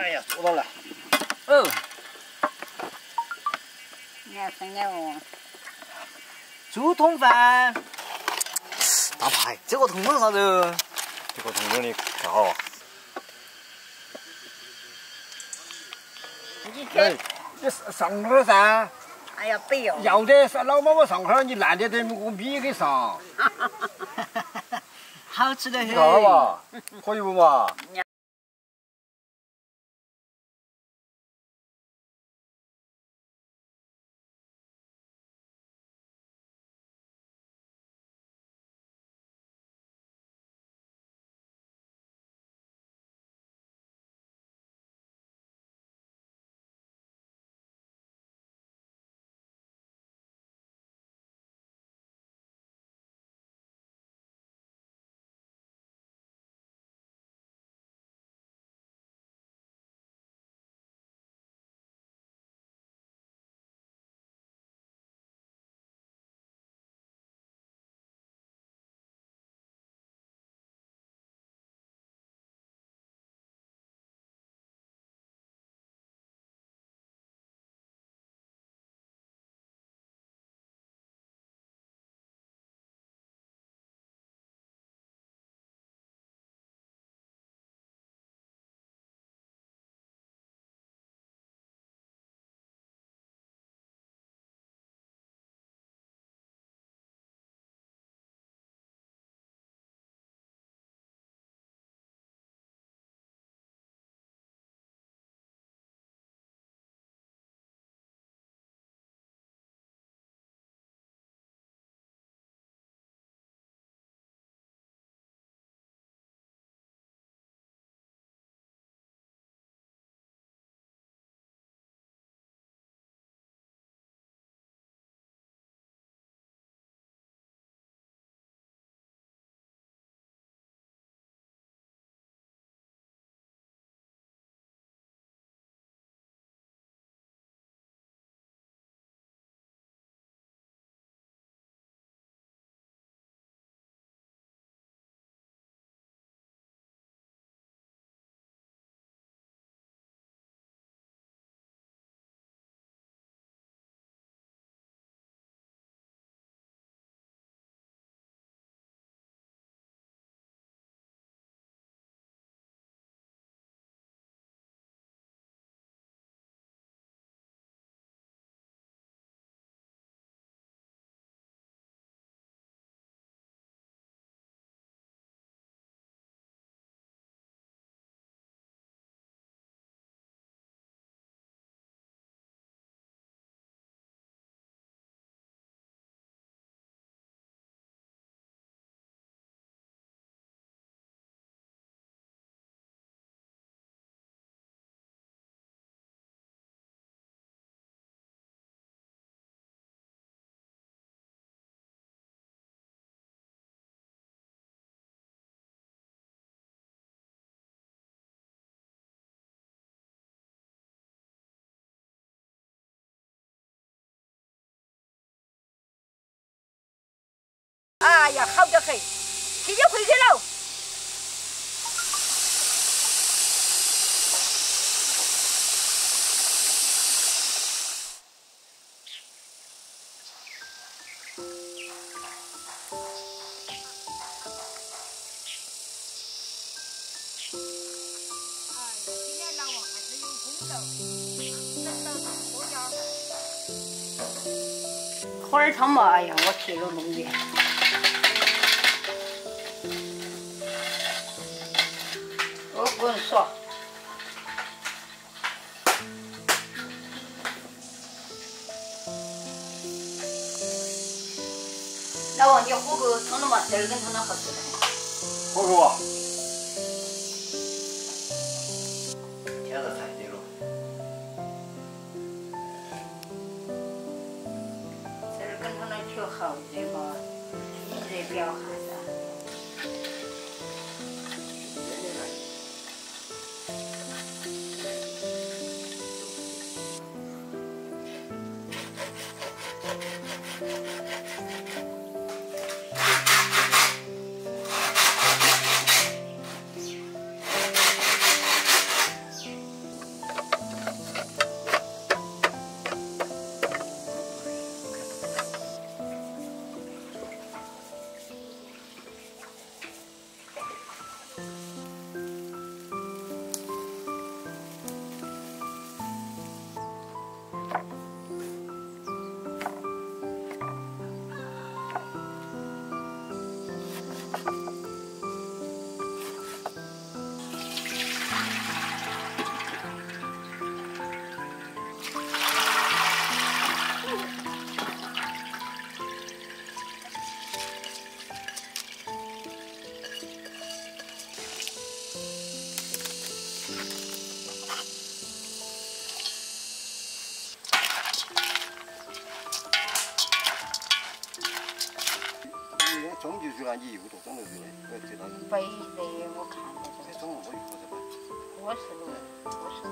哎呀，做到了。哦，你要分给我。猪筒饭。大牌，这个筒筒啥子？这个筒子你看好。你给。你上上号噻。哎呀，不要。要得，老妈妈上号，你烂的得我米给上。好吃的很。好吧，可以不嘛？好得很，提前回去了。火儿汤嘛，哎呀，我提了弄的。不用说，老王，你火锅汤了嘛？第二根汤的好吃的。火锅啊。天热菜对了。第二根汤的挺好的嘛，一热表汗。了，你又多种了人，我知道。肥的我看得到，这是路，我是。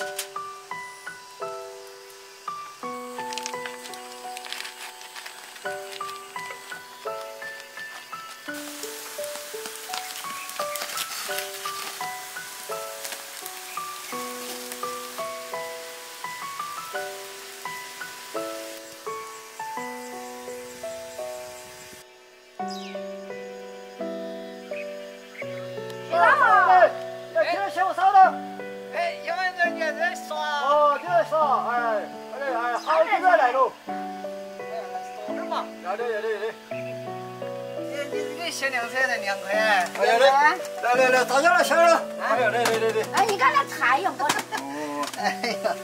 学长好，要今天下午烧的。哎，因为人家在耍，哦，就在烧，哎，哎哎，好几个来喽。说的嘛。要得要得要得。你这个小凉菜才两块。哎要得，来来来，大家来抢了。哎呀，来来来来。哎，你看那菜哟，哎呀，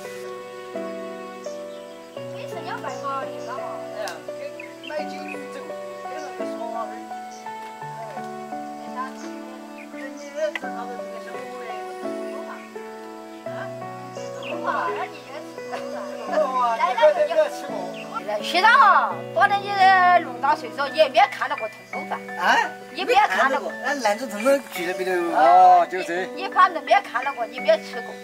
学长哈，保证你这弄到岁数，你也没看到过痛风饭，啊？你没看到过。那兰州同乐俱乐部头。哦，就是。你反正没看到过，你没吃过。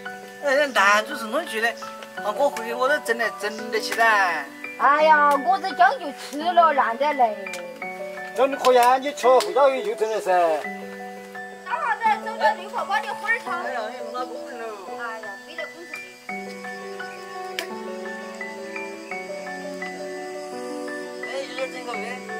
哎，兰州同乐俱乐，啊，我回去我都整得整得起噻。哎呀，我这将就吃了，难得嘞。真的可以啊，你吃了回家去就真的噻。那啥子，走到绿化馆的花儿场。哎呀，你弄到工人 왜?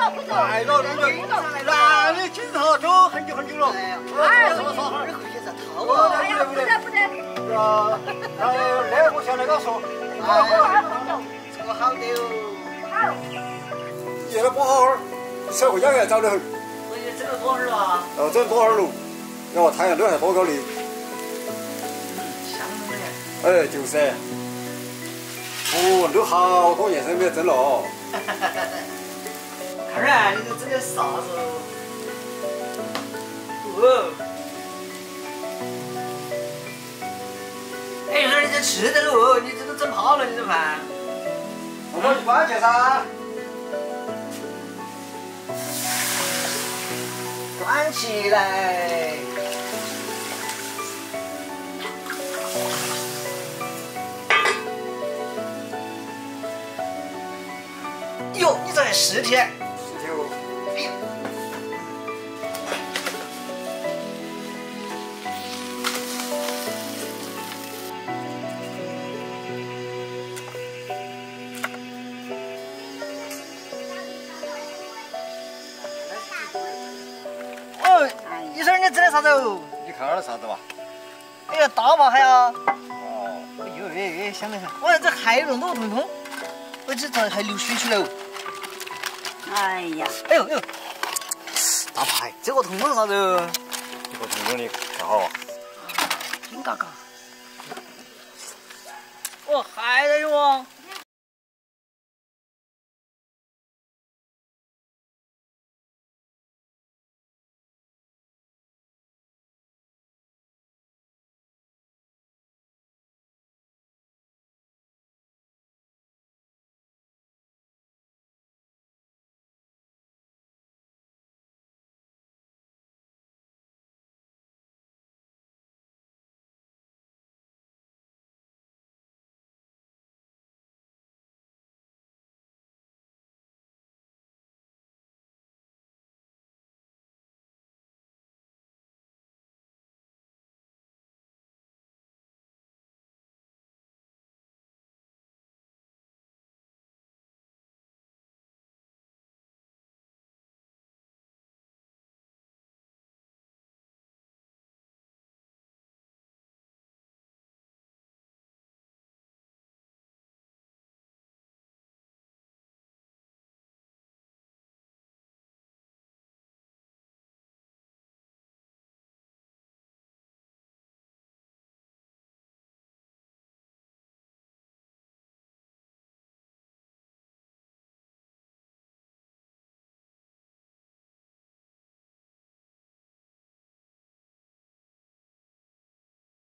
走不走。来了来了。那你经常走很久很久了。哎呀，哎我说二回去再掏啊。哎呀，不得不得，啊，哎，那我向那个说，好了好了，二不走。这个好的哟。好，你那不好好，小回家还早得很。我也整了多会儿了。哦，这多少路？然后太阳都还多高的。香的嘞。哎，就是。哦，都好多年生没蒸了哦。看啊，你这整的啥子？哦。哎，儿，你这吃得喽？你这都整跑了，你这饭。我们去关去噻。端起来。哟，你这还？十天啥子哦？你看到了啥子吧？哎呀，大麻还呀！哦。哎呦哎哎，想得很。哇，这还弄得痛痛，而且这还流血出来哦。哎呀，哎呦哎呦，大牌，这个痛痛啥子？这个痛痛的，看好啊。挺高高。哦，还在用啊。